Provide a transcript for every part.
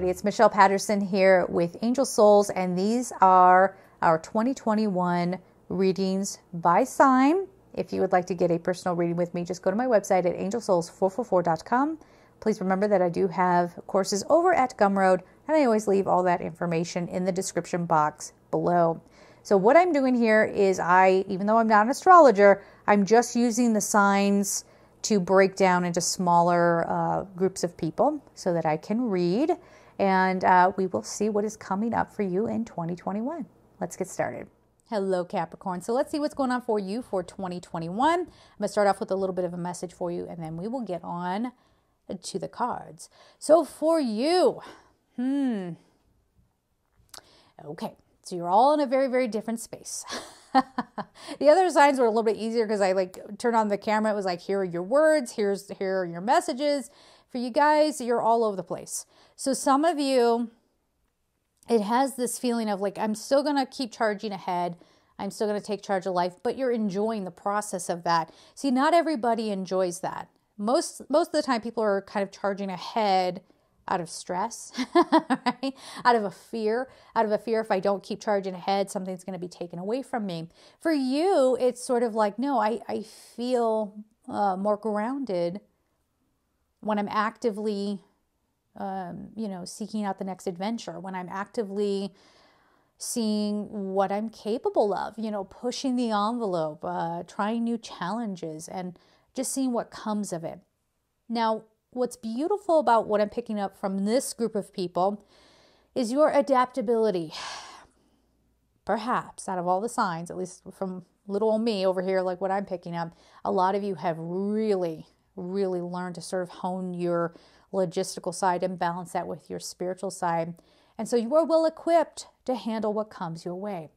everybody. It's Michelle Patterson here with Angel Souls, and these are our 2021 readings by sign. If you would like to get a personal reading with me, just go to my website at angelsouls444.com. Please remember that I do have courses over at Gumroad, and I always leave all that information in the description box below. So, what I'm doing here is I, even though I'm not an astrologer, I'm just using the signs to break down into smaller uh, groups of people so that I can read. And uh, we will see what is coming up for you in 2021. Let's get started. Hello, Capricorn. So let's see what's going on for you for 2021. I'm going to start off with a little bit of a message for you, and then we will get on to the cards. So for you, hmm. Okay, so you're all in a very, very different space. the other signs were a little bit easier because I like turned on the camera. It was like, here are your words, here's here are your messages. For you guys, you're all over the place. So some of you, it has this feeling of like, I'm still gonna keep charging ahead. I'm still gonna take charge of life, but you're enjoying the process of that. See, not everybody enjoys that. Most most of the time people are kind of charging ahead out of stress, right? Out of a fear, out of a fear if I don't keep charging ahead, something's going to be taken away from me. For you, it's sort of like, no, I, I feel uh, more grounded when I'm actively, um, you know, seeking out the next adventure, when I'm actively seeing what I'm capable of, you know, pushing the envelope, uh, trying new challenges, and just seeing what comes of it. Now, what's beautiful about what I'm picking up from this group of people is your adaptability. Perhaps out of all the signs, at least from little old me over here, like what I'm picking up, a lot of you have really, really learn to sort of hone your logistical side and balance that with your spiritual side. And so you are well equipped to handle what comes your way.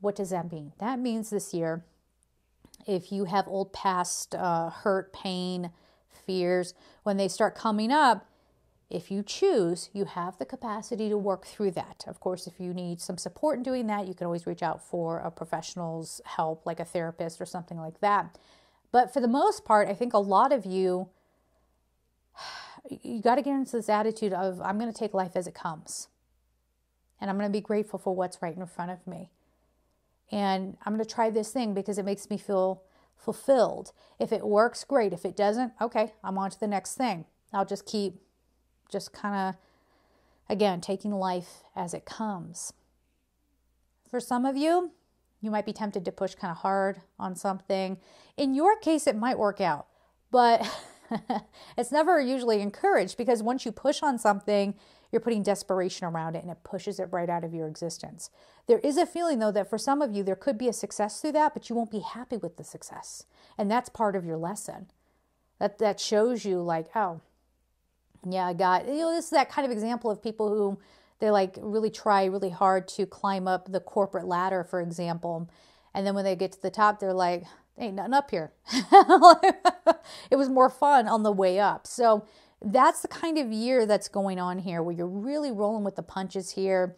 What does that mean? That means this year, if you have old past uh, hurt, pain, fears, when they start coming up, if you choose, you have the capacity to work through that. Of course, if you need some support in doing that, you can always reach out for a professional's help, like a therapist or something like that. But for the most part, I think a lot of you, you got to get into this attitude of, I'm going to take life as it comes. And I'm going to be grateful for what's right in front of me. And I'm going to try this thing because it makes me feel fulfilled. If it works, great. If it doesn't, okay, I'm on to the next thing. I'll just keep, just kind of, again, taking life as it comes. For some of you, you might be tempted to push kind of hard on something. In your case, it might work out, but it's never usually encouraged because once you push on something, you're putting desperation around it and it pushes it right out of your existence. There is a feeling, though, that for some of you, there could be a success through that, but you won't be happy with the success. And that's part of your lesson. That, that shows you, like, oh, yeah, I got, you know, this is that kind of example of people who they like really try really hard to climb up the corporate ladder, for example. And then when they get to the top, they're like, ain't nothing up here. it was more fun on the way up. So that's the kind of year that's going on here where you're really rolling with the punches here.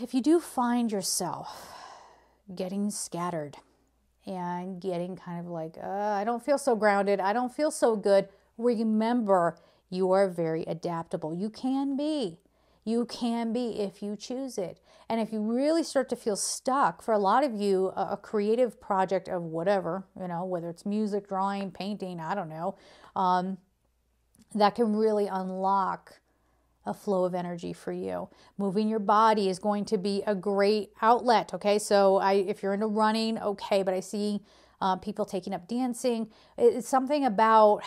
If you do find yourself getting scattered and getting kind of like, uh, I don't feel so grounded, I don't feel so good, remember you are very adaptable. You can be. You can be if you choose it. And if you really start to feel stuck, for a lot of you, a, creative project of whatever, you know, whether it's music, drawing, painting, I don't know, um, that can really unlock a flow of energy for you. Moving your body is going to be a great outlet. Okay, so I, if you're into running, okay, but I see uh, people taking up dancing. It's something about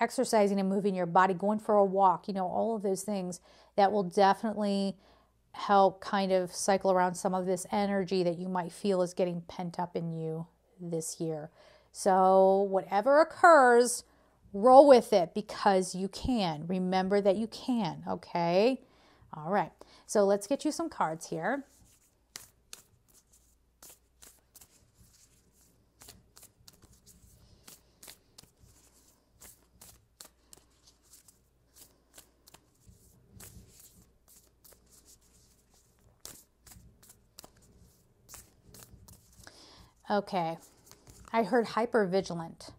exercising and moving your body, going for a walk, you know, all of those things that will definitely help kind of cycle around some of this energy that you might feel is getting pent up in you this year. So, whatever occurs, Roll with it because you can. Remember that you can, okay? All right. So let's get you some cards here. Okay. I heard hyper vigilant.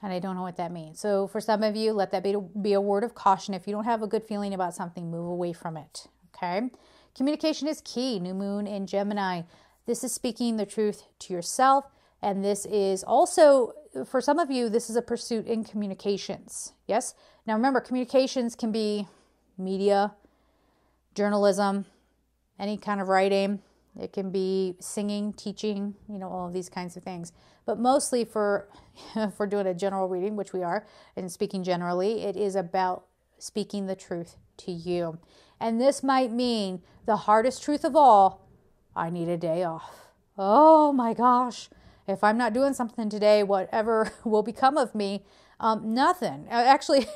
And I don't know what that means. So for some of you, let that be, be a word of caution. If you don't have a good feeling about something, move away from it. Okay. Communication is key. New moon in Gemini. This is speaking the truth to yourself. And this is also, for some of you, this is a pursuit in communications. Yes. Now remember, communications can be media, journalism, any kind of writing. It can be singing, teaching, you know, all of these kinds of things. But mostly for for doing a general reading, which we are, and speaking generally, it is about speaking the truth to you. And this might mean the hardest truth of all, I need a day off. Oh my gosh. If I'm not doing something today, whatever will become of me? Um, nothing. Uh, actually,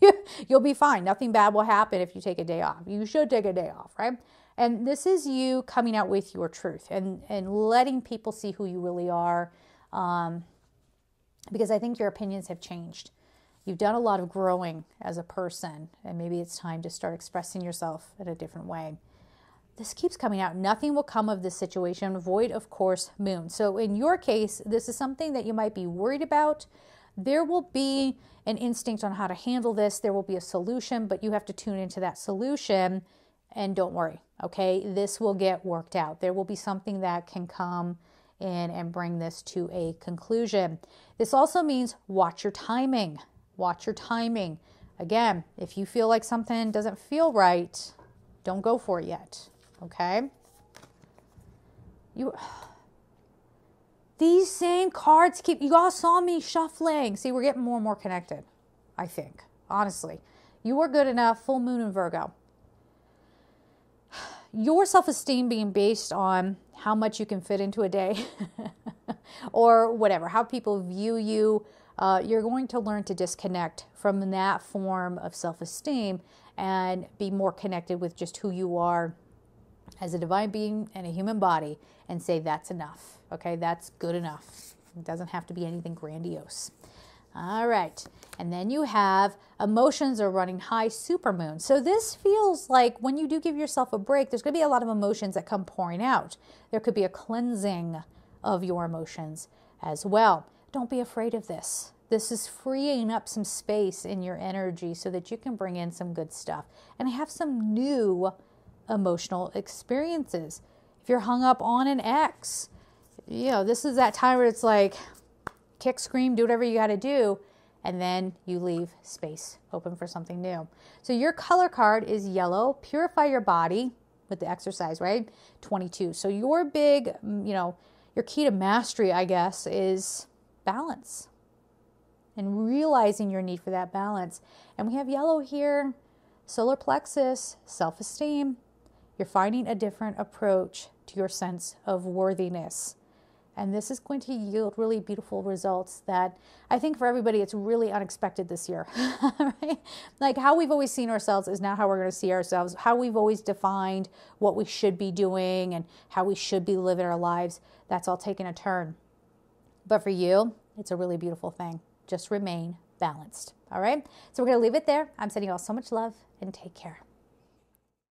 you'll be fine. Nothing bad will happen if you take a day off. You should take a day off, right? And this is you coming out with your truth and, and letting people see who you really are. Um, because I think your opinions have changed. You've done a lot of growing as a person, and maybe it's time to start expressing yourself in a different way. This keeps coming out. Nothing will come of this situation. Void, of course, moon. So, in your case, this is something that you might be worried about. There will be an instinct on how to handle this. There will be a solution, but you have to tune into that solution and don't worry, okay? This will get worked out. There will be something that can come in and bring this to a conclusion. This also means watch your timing. Watch your timing. Again, if you feel like something doesn't feel right, don't go for it yet, okay? You these same cards keep you all saw me shuffling. See, we're getting more and more connected, I think. Honestly. You are good enough, full moon in Virgo your self esteem being based on how much you can fit into a day or whatever, how people view you, uh, you're going to learn to disconnect from that form of self esteem and be more connected with just who you are as a divine being and a human body and say, that's enough. Okay, that's good enough. It doesn't have to be anything grandiose. All right. And then you have emotions are running high supermoon. So this feels like when you do give yourself a break, there's going to be a lot of emotions that come pouring out. There could be a cleansing of your emotions as well. Don't be afraid of this. This is freeing up some space in your energy so that you can bring in some good stuff and have some new emotional experiences. If you're hung up on an ex, you know, this is that time where it's like, kick, scream, do whatever you got to do, and then you leave space open for something new. So your color card is yellow. Purify your body with the exercise, right? 22. So your big, mm, you know, your key to mastery, I guess, is balance and realizing your need for that balance. And we have yellow here, solar plexus, self esteem. You're finding a different approach to your sense of worthiness. And this is going to yield really beautiful results that I think for everybody, it's really unexpected this year. right? Like how we've always seen ourselves is not how we're going to see ourselves. How we've always defined what we should be doing and how we should be living our lives, that's all taken a turn. But for you, it's a really beautiful thing. Just remain balanced. All right? So we're going to leave it there. I'm sending you all so much love and take care.